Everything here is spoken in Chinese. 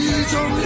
有一种